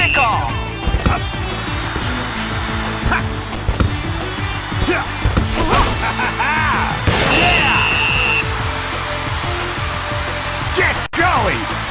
Kickoff! Get going!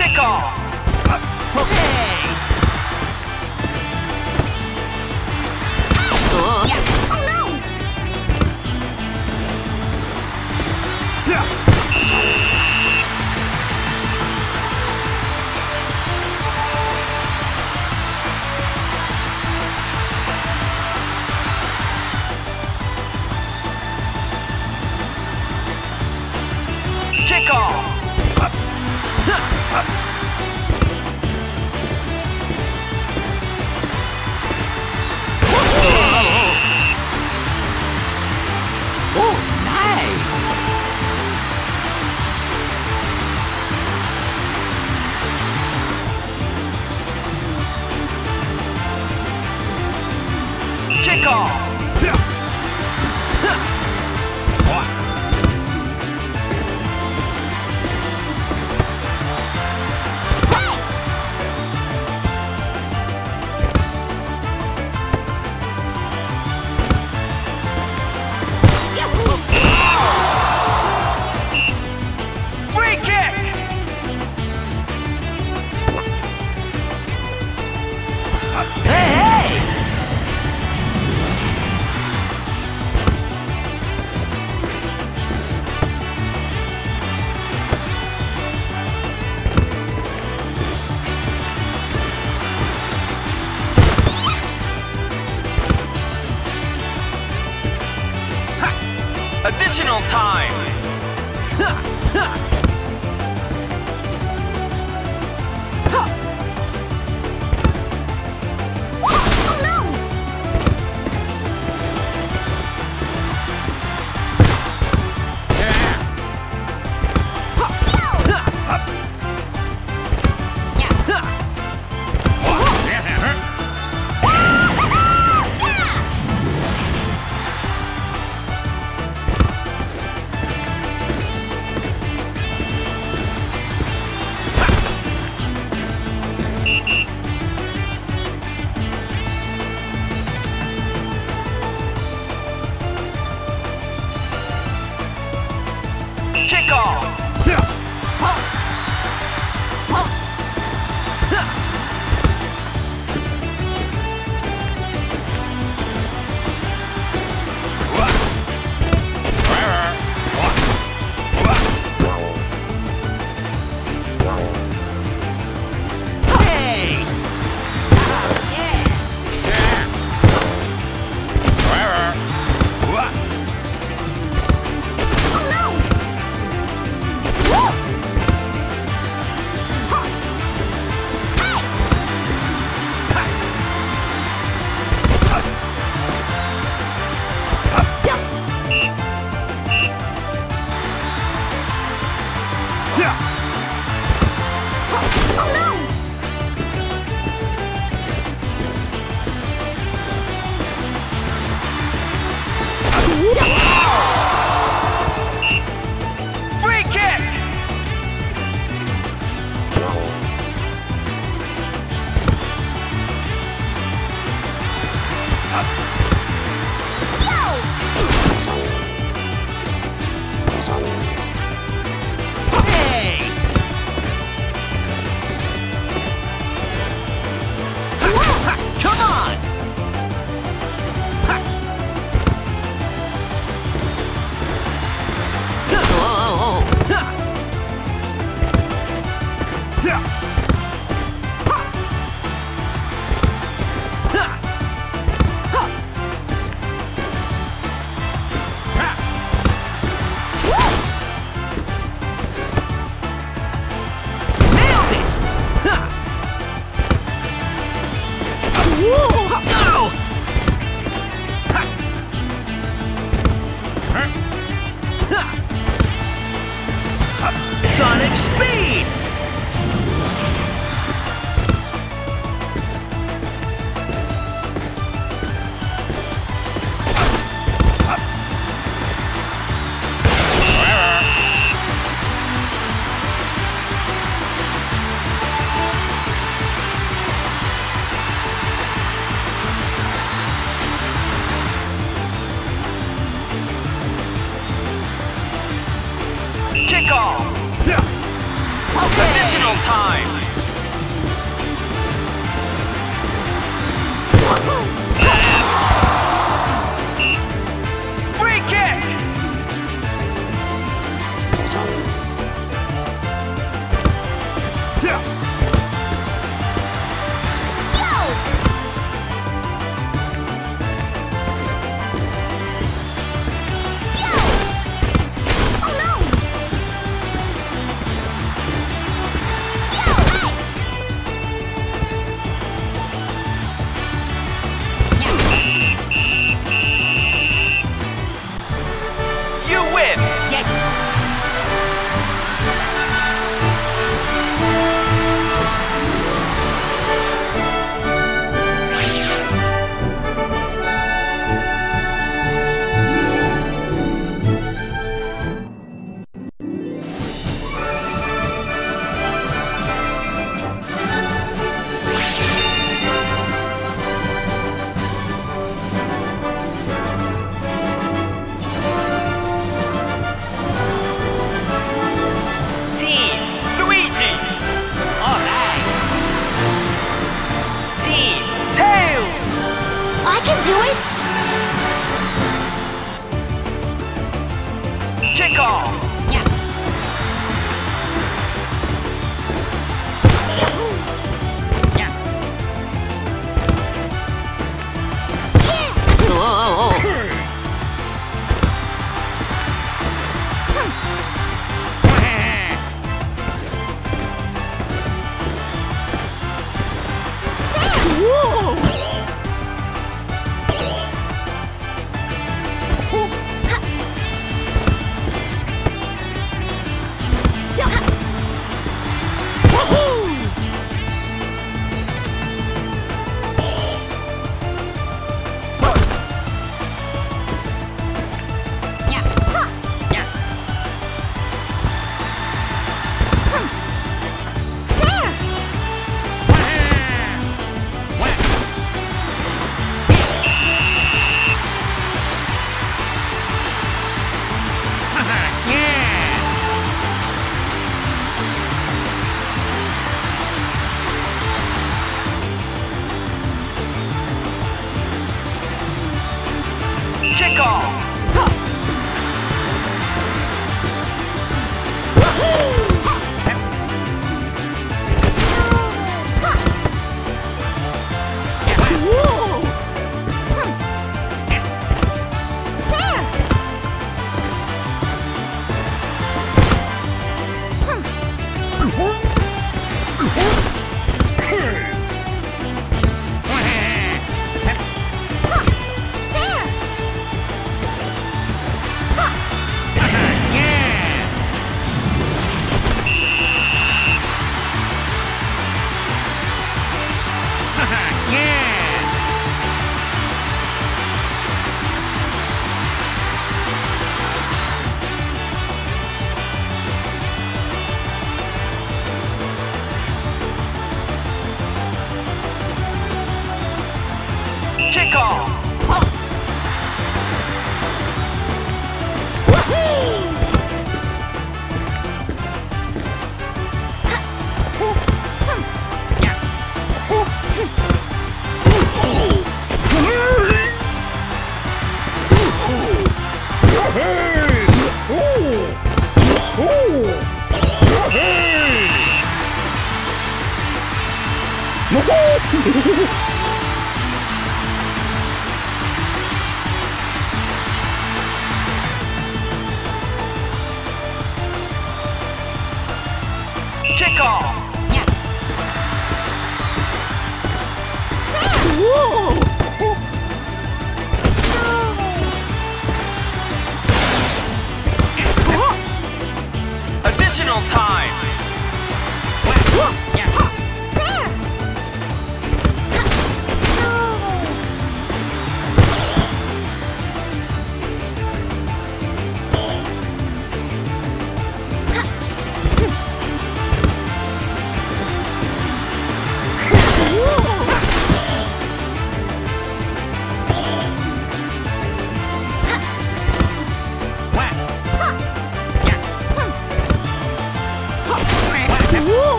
Kickoff! Hey,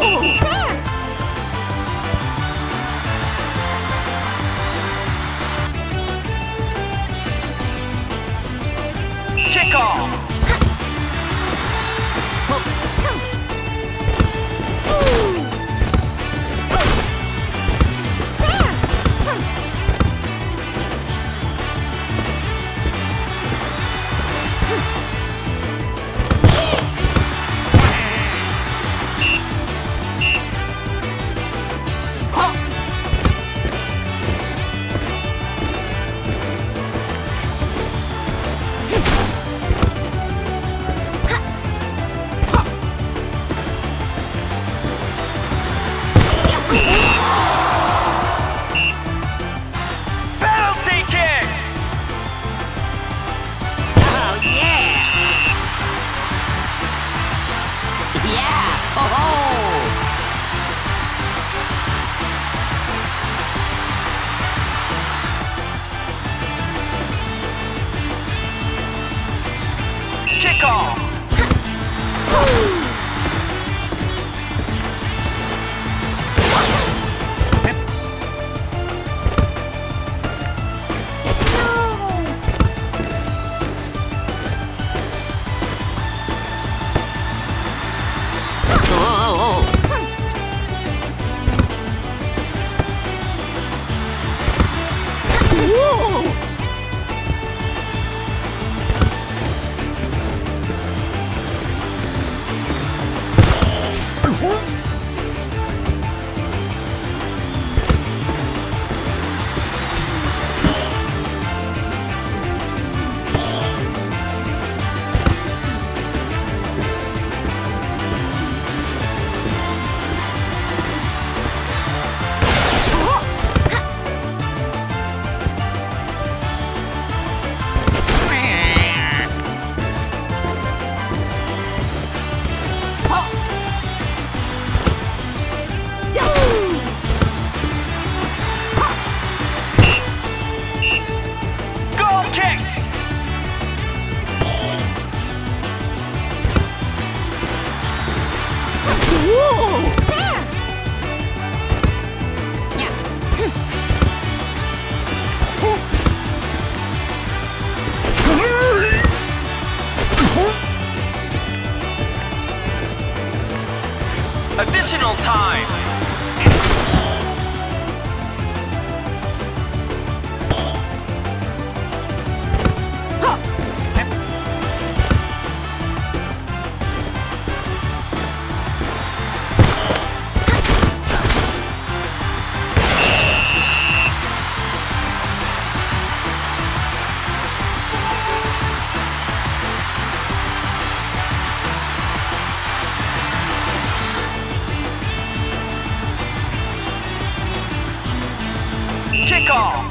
Oh! Kickoff.